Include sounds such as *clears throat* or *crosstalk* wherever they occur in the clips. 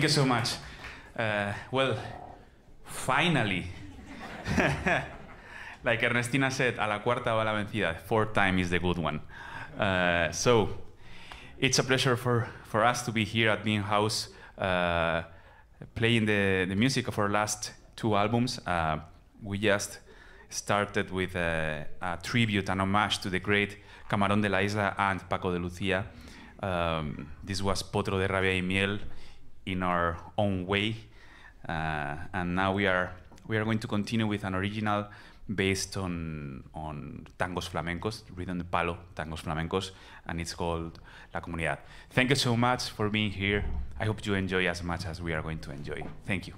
Thank you. So much. Uh, well, finally. *laughs* like Ernestina said, a la cuarta va la vencida. Fourth time is the good one. Uh, so, it's a pleasure for, for us to be here at Bimhuis uh, playing the, the music of our last two albums. Uh, we just started with a, a, tribute and homage to the great Camarón de la Isla and Paco de Lucia. Um, this was Potro de Rabia y Miel in our own way. Uh, and now we are, we are going to continue with an original based on, on tangos flamencos, rhythm de palo tangos flamencos, and it's called La Comunidad. Thank you so much for being here. I hope you enjoy as much as we are going to enjoy. Thank you.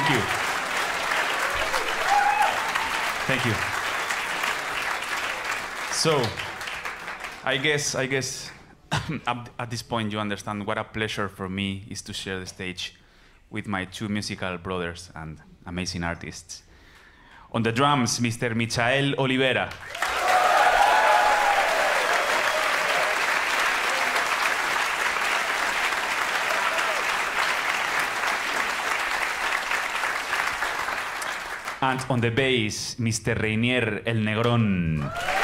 Thank you. Thank you. So, I guess, I guess, *clears throat* at, this point, you understand what a pleasure for me is to share the stage with my two musical brothers and amazing artists. On the drums, Mr. Michael Olivera. And on the bass, Mr. Reinier El Negrón.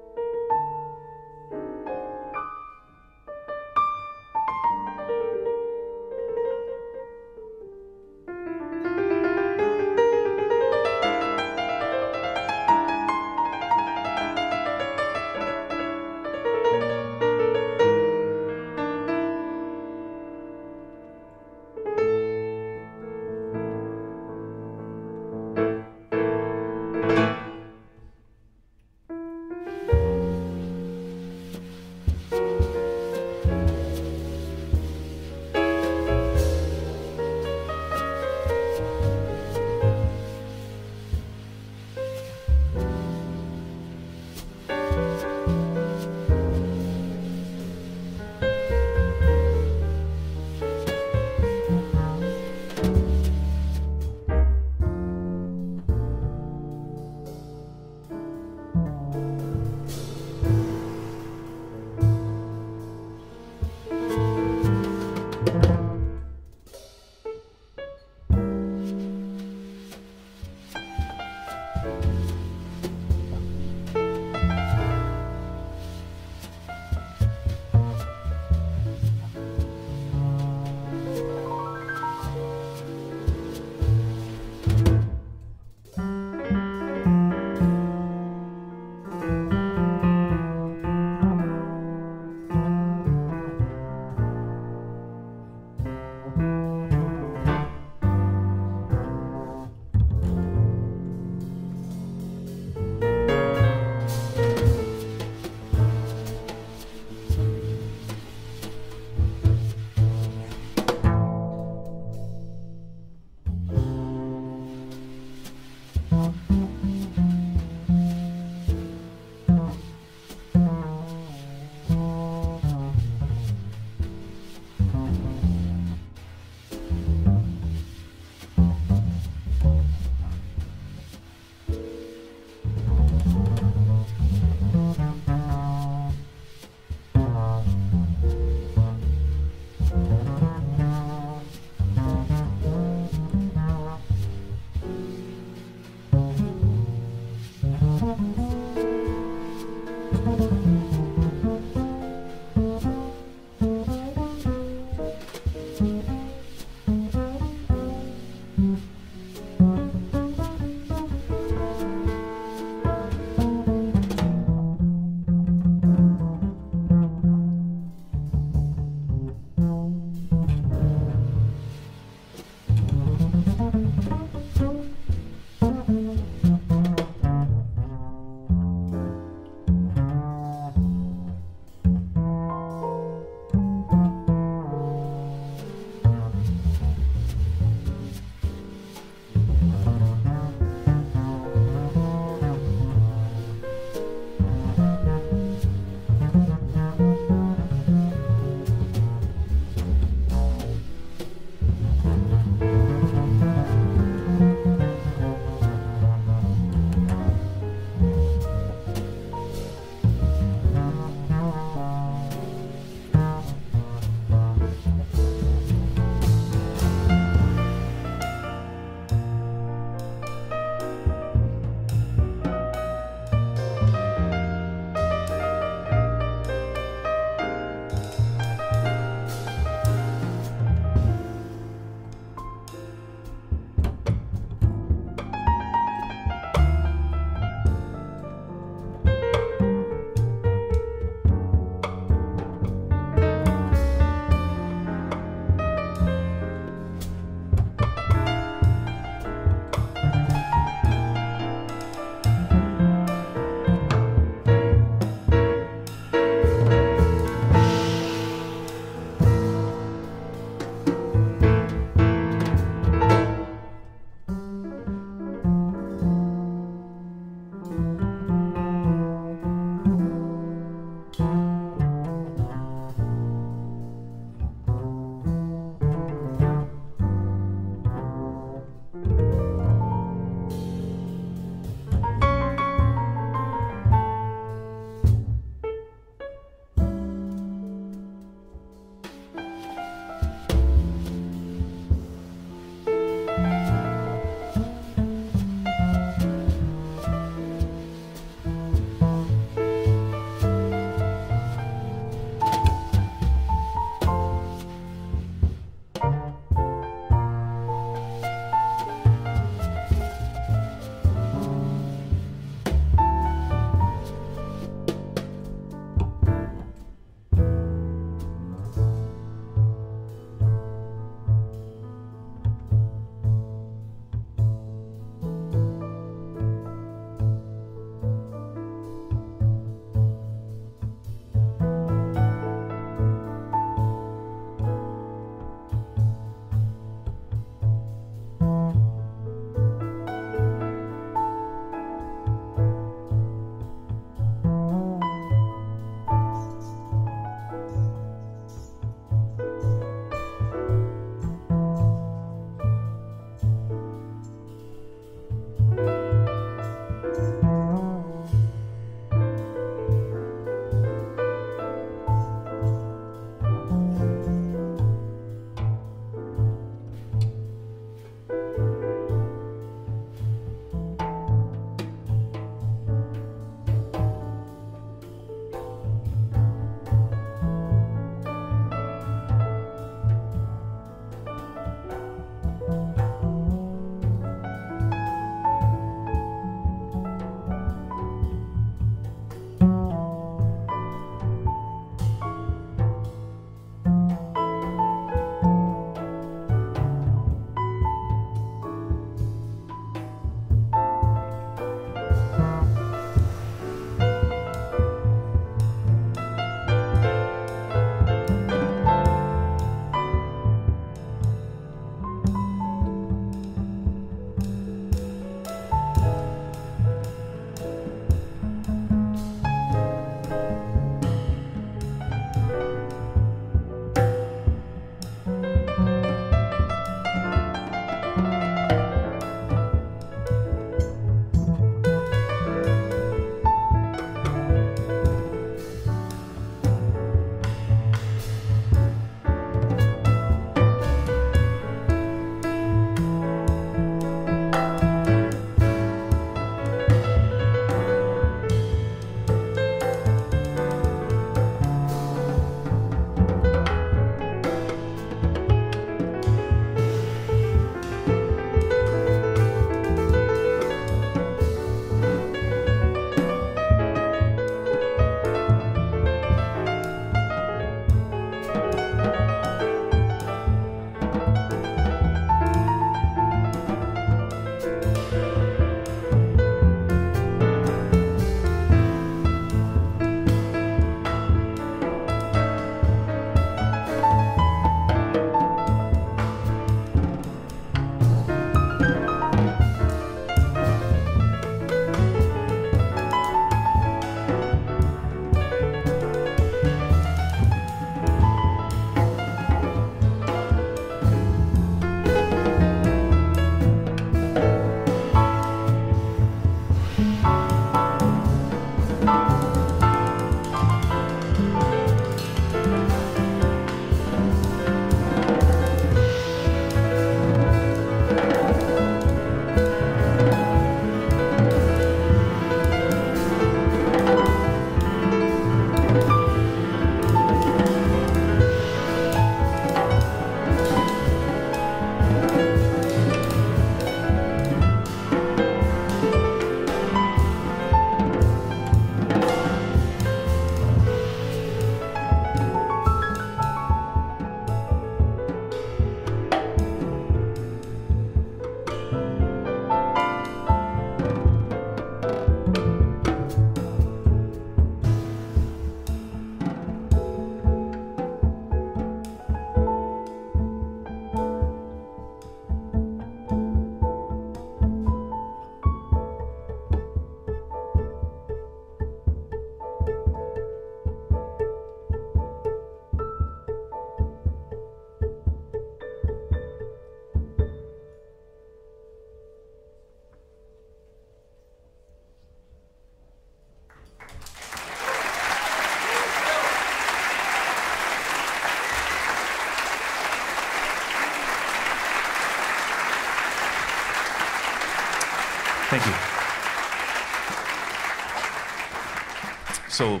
So,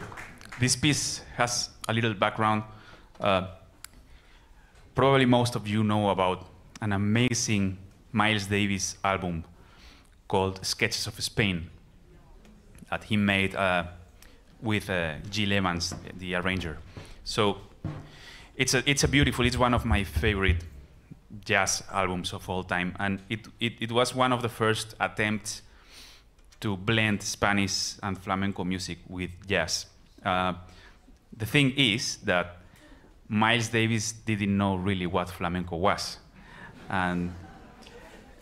this piece has a little background. Uh, probably most of you know about an amazing Miles Davis album called Sketches of Spain that he made uh, with uh, Gil Evans, the arranger. So it's a, it's a beautiful, it's one of my favorite jazz albums of all time. And it, it, it was one of the first attempts to blend Spanish and flamenco music with jazz. Uh, the thing is that Miles Davis didn't know really what flamenco was. And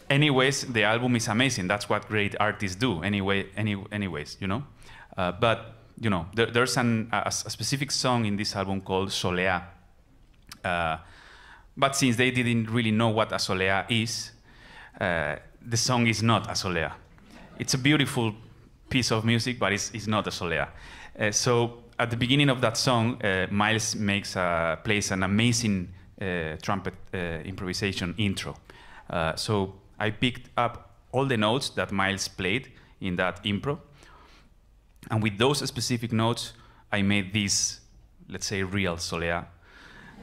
anyways, the album is amazing. That's what great artists do. Anyway, any, anyways, you know. Uh, but you know, there, there's an, a, a, specific song in this album called Solea. Uh, but since they didn't really know what a solea is, uh, the song is not a solea. It's a beautiful piece of music, but it's, it's not a solea. Uh, so at the beginning of that song, uh, Miles makes a, plays an amazing uh, trumpet uh, improvisation intro. so I picked up all the notes that Miles played in that impro, and with those specific notes, I made this, let's say, real solea.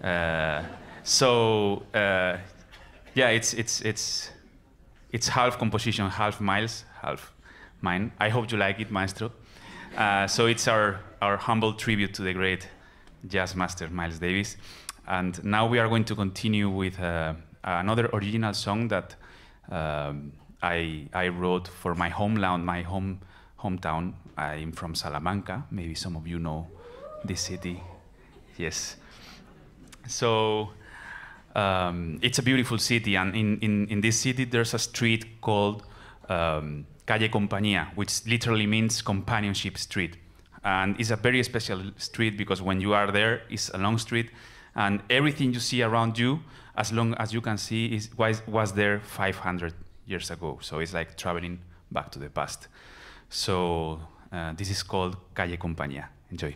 Uh, so uh, yeah, it's it's it's it's half composition, half Miles, half mine. I hope you like it, Maestro. Uh, so it's our our humble tribute to the great jazz master Miles Davis. And now we are going to continue with uh, another original song that um, I I wrote for my homeland, my home hometown. I'm from Salamanca. Maybe some of you know this city. Yes. So um, it's a beautiful city, and in, in, in this city there's a street called um, Calle Compañía, which literally means companionship street. And it's a very special street because when you are there, it's a long street, and everything you see around you, as long as you can see, is, was, was there 500 years ago. So it's like traveling back to the past. So uh, this is called Calle Compañía. Enjoy.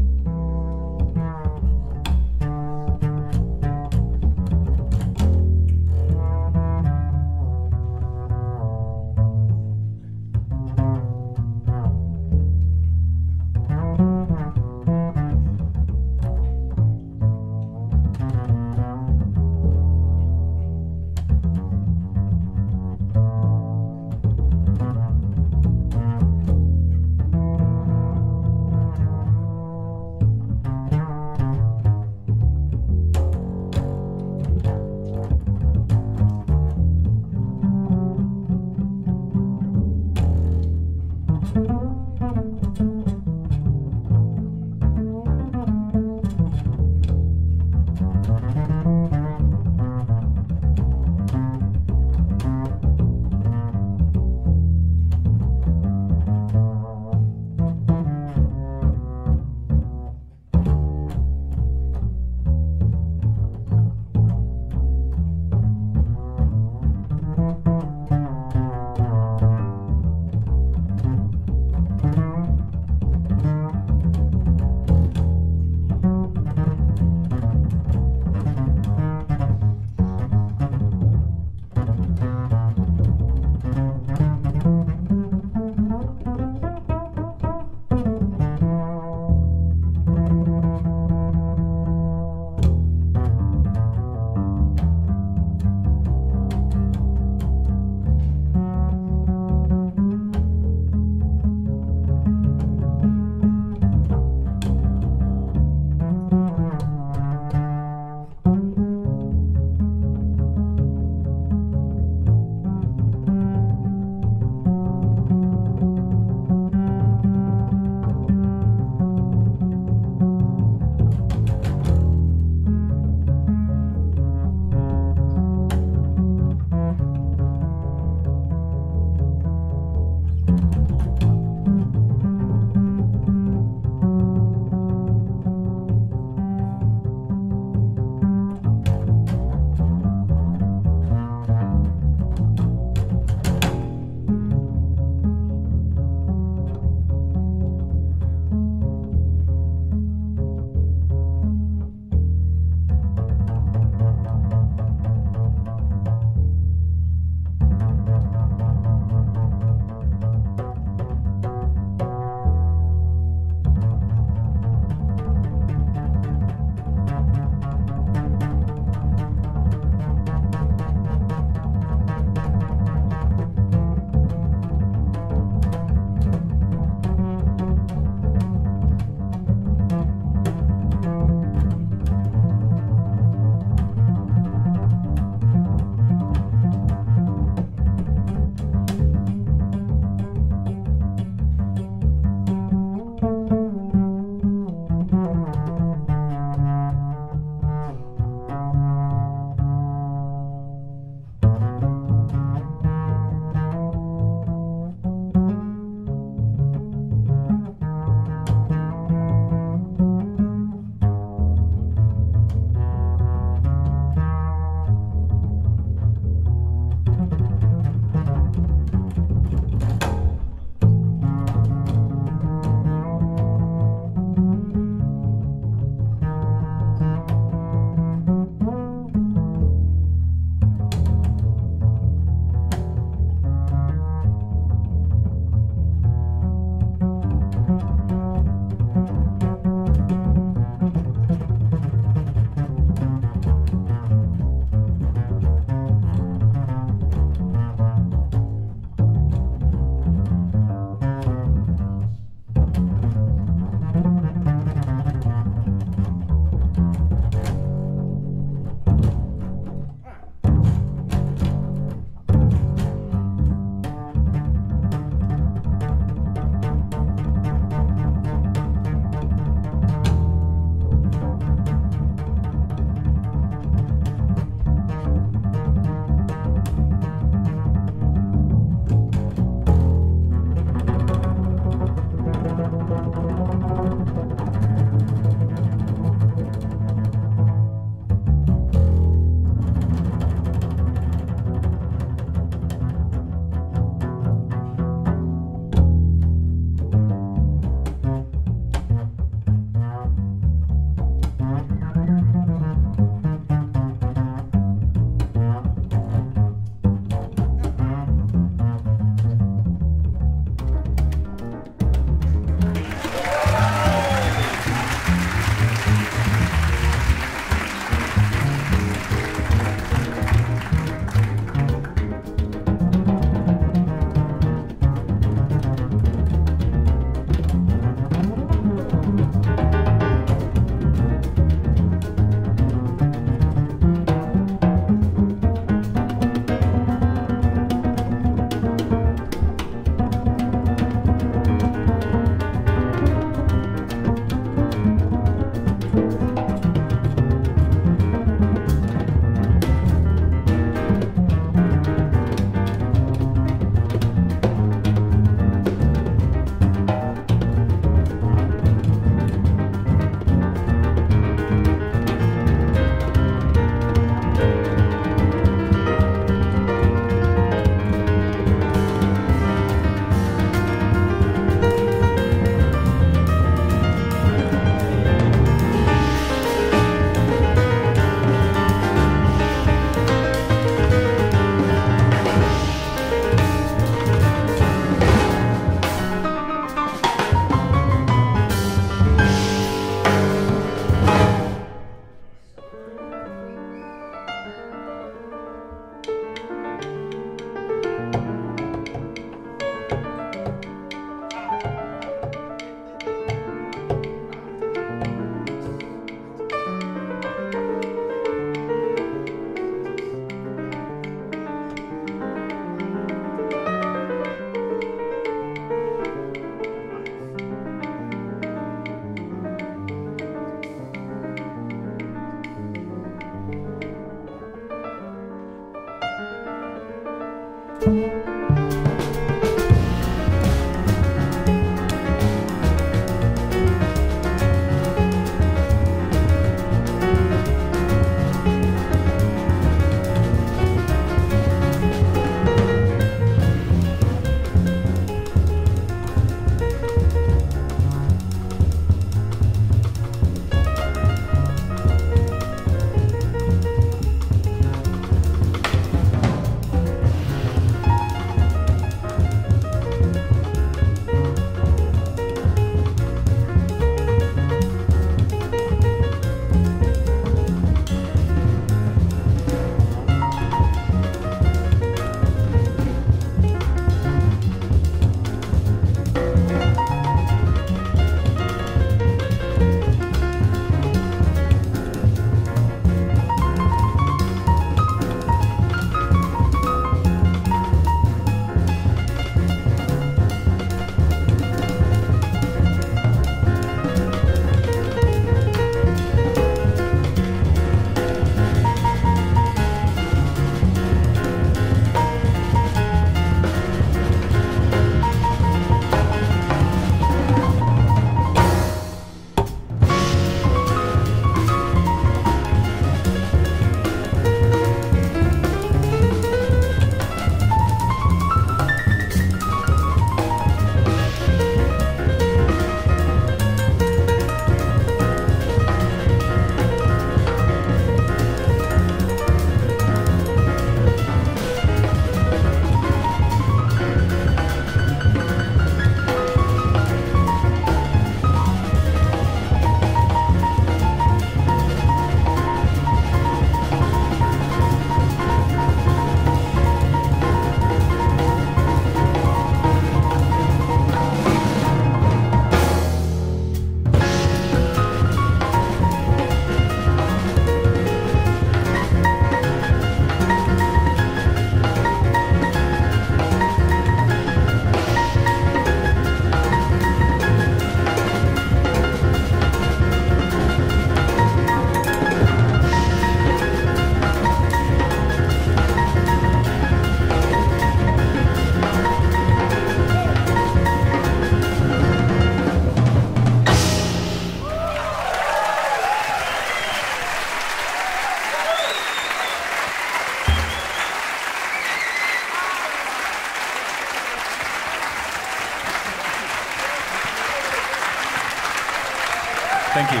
Thank you.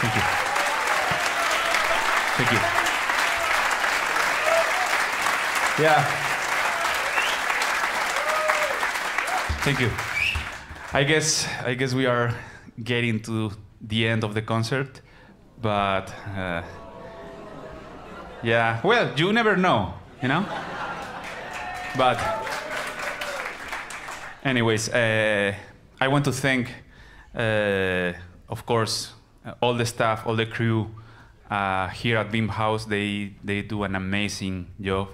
Thank you. Thank you. Yeah. Thank you. I guess I guess we are getting to the end of the concert, but uh, yeah. Well, you never know, you know. But anyways, uh, I want to thank, uh, of course, uh, all the staff, all the crew uh, here at Bimhuis. They they do an amazing job.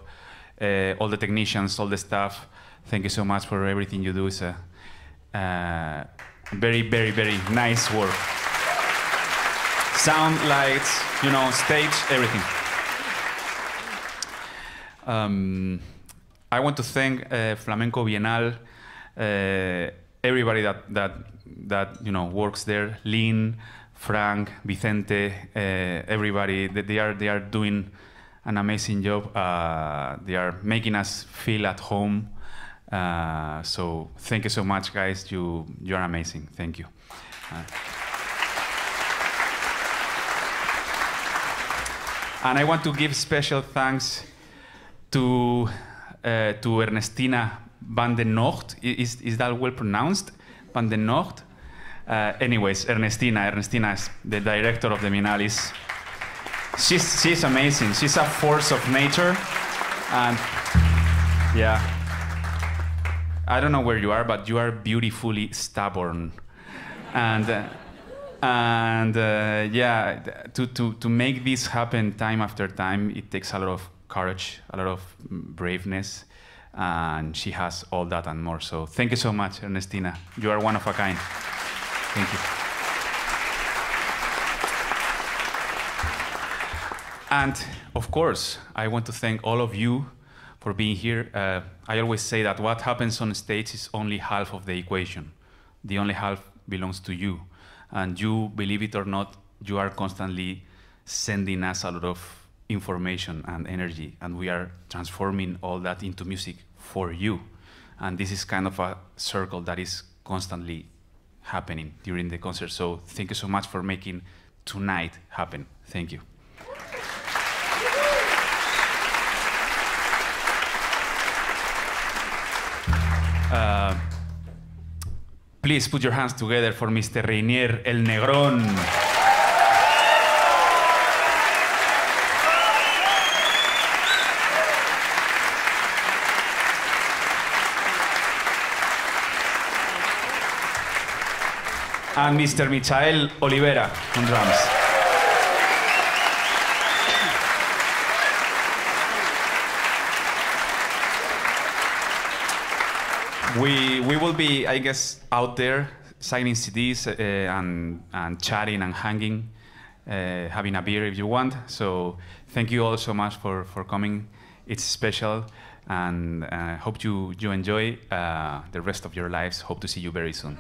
Uh, all the technicians, all the staff. Thank you so much for everything you do. It's a uh, very, very, very nice work. Sound, lights, you know, stage, everything. Um, I want to thank uh, Flamenco Bienal, uh, everybody that, that, that you know works there, Lynn, Frank, Vicente, uh, everybody. They are they are doing an amazing job. Uh, they are making us feel at home. Uh, so thank you so much, guys. You you are amazing. Thank you. Uh, and I want to give special thanks to uh, to Ernestina van den Noort. Is is that well pronounced? Van den Noort. Uh, anyways, Ernestina. Ernestina is the director of the Minalis. She's she's amazing. She's a force of nature, and yeah. I don't know where you are, but you are beautifully stubborn. And, uh, and uh, yeah, to, to, to make this happen time after time, it takes a lot of courage, a lot of braveness. And she has all that and more. So thank you so much, Ernestina. You are one of a kind. Thank you. And of course, I want to thank all of you for being here. Uh, I always say that what happens on stage is only half of the equation. The only half belongs to you. And you, believe it or not, you are constantly sending us a lot of information and energy, and we are transforming all that into music for you. And this is kind of a circle that is constantly happening during the concert. So thank you so much for making tonight happen. Thank you. Uh, please put your hands together for Mr. Reinier El Negrón. And Mr. Michael Olivera on drums. we we will be, I guess, out there signing CDs uh, and and chatting and hanging, uh, having a beer if you want. So thank you all so much for for coming. It's special, and uh, hope you you enjoy uh, the rest of your lives. Hope to see you very soon.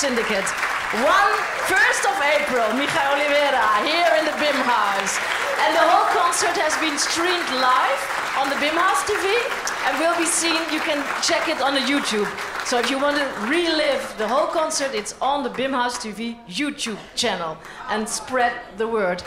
Syndicate. One, 1st of April, Michael Olivera, here in the Bimhuis. And the whole concert has been streamed live on the Bimhuis TV and will be seen, you can check it on the YouTube. So if you want to relive the whole concert, it's on the Bimhuis TV YouTube channel and spread the word.